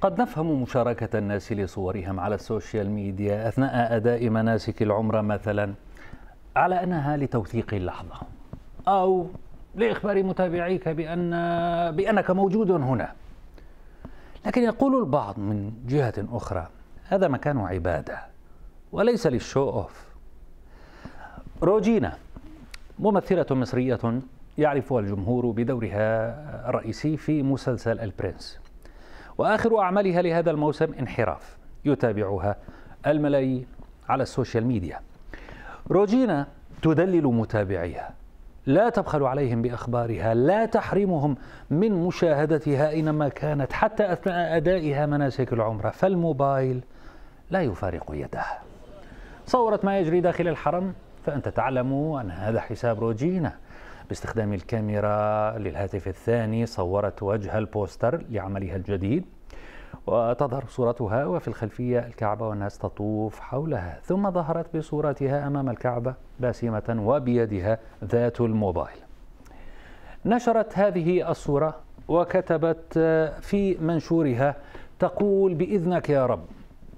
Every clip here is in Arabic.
قد نفهم مشاركة الناس لصورهم على ال social media أثناء أداء مناسك العمرة مثلا على أنها لتوثيق اللحظة أو لإخبار متابعيك بأن بأنك موجود هنا. لكن يقول البعض من جهة أخرى هذا مكان عبادة وليس لل show off روجينا ممثلة مصرية يعرفها الجمهور بدورها الرئيسي في مسلسل البرنس. وآخر أعمالها لهذا الموسم انحراف. يتابعها الملايين على ال social media. روجينا تدلل متابعيها. لا تبخل عليهم بأخبارها. لا تحرمهم من مشاهدتها اينما كانت حتى أثناء أدائها مناسك العمره فالموبايل لا يفارق يدها صورت ما يجري داخل الحرم فأنت تعلم أن هذا حساب روجينا. باستخدام الكاميرا للهاتف الثاني صورت وجه البوستر لعملها الجديد. وتظهر صورتها وفي الخلفية الكعبة والناس تطوف حولها. ثم ظهرت بصورتها أمام الكعبة باسمة وبيدها ذات الموبايل. نشرت هذه الصورة وكتبت في منشورها تقول بإذنك يا رب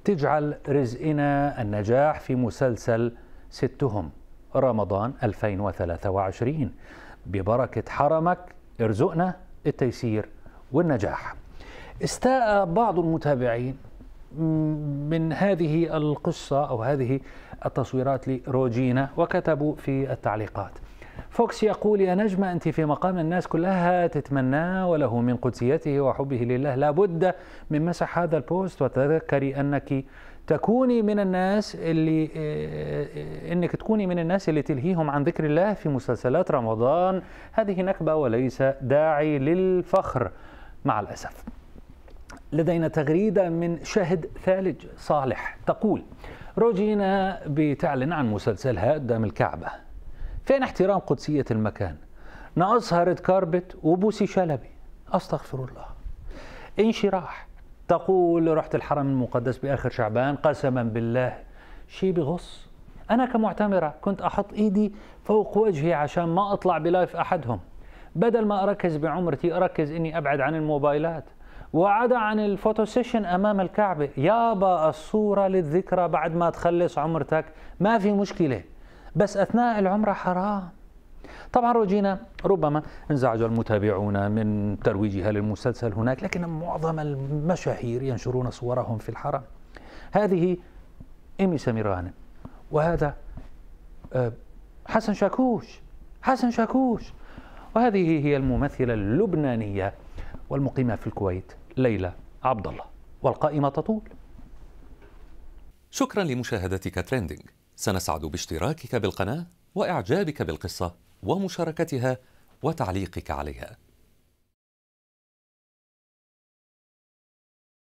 تجعل رزقنا النجاح في مسلسل ستهم رمضان 2023 ببركة حرمك ارزقنا التيسير والنجاح. استاء بعض المتابعين من هذه القصة أو هذه التصويرات لروجينا وكتبوا في التعليقات. فوكس يقول يا نجمة أنت في مقام الناس كلها تتمناه وله من قدسيته وحبه لله. لابد من مسح هذا ال post وتذكري أنك تكوني من الناس اللي إنك تكوني من الناس اللي تلهيهم عن ذكر الله في مسلسلات رمضان هذه نكبة وليس داعي للفخر مع الأسف. لدينا تغريدة من شاهد ثالج صالح تقول روجينا بتعلن عن مسلسلها قدام الكعبة. فين احترام قدسية المكان؟ ناقصها ريد كاربت وبوسي شلبي أستغفر الله. انشراح تقول رحت الحرم المقدس بآخر شعبان قسما بالله. شيء بغص؟ أنا كمعتمرة كنت أحط إيدي فوق وجهي عشان ما أطلع ب live أحدهم. بدل ما أركز بعمرتي أركز إني أبعد عن الموبايلات. وعدا عن ال photo session أمام الكعبة. يابا الصورة للذكرى بعد ما تخلص عمرتك. ما في مشكلة. بس أثناء العمرة حرام. طبعا روجينا ربما انزعج المتابعون من ترويجها للمسلسل هناك لكن معظم المشاهير ينشرون صورهم في الحرم. هذه إيمي سميران وهذا حسن شاكوش حسن شاكوش. وهذه هي الممثلة اللبنانية والمقيمة في الكويت ليلى عبد الله والقائمة تطول. شكرا لمشاهدتك تريندينج سنسعد باشتراكك بالقناة وإعجابك بالقصة. ومشاركتها وتعليقك عليها.